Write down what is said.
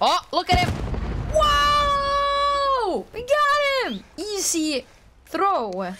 Oh, look at him. Whoa! We got him! Easy throw.